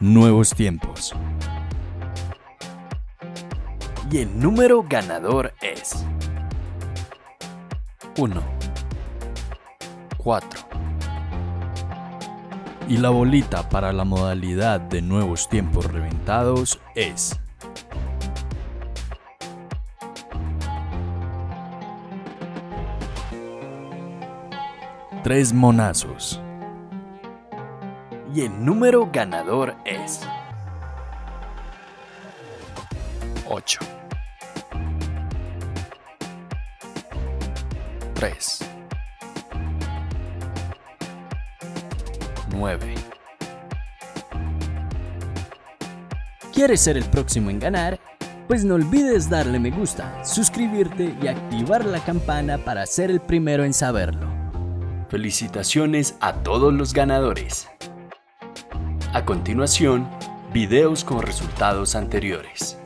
nuevos tiempos. Y el número ganador es 1, 4. Y la bolita para la modalidad de nuevos tiempos reventados es Tres monazos. Y el número ganador es 8. 3. 9. ¿Quieres ser el próximo en ganar? Pues no olvides darle me gusta, suscribirte y activar la campana para ser el primero en saberlo. Felicitaciones a todos los ganadores. A continuación, videos con resultados anteriores.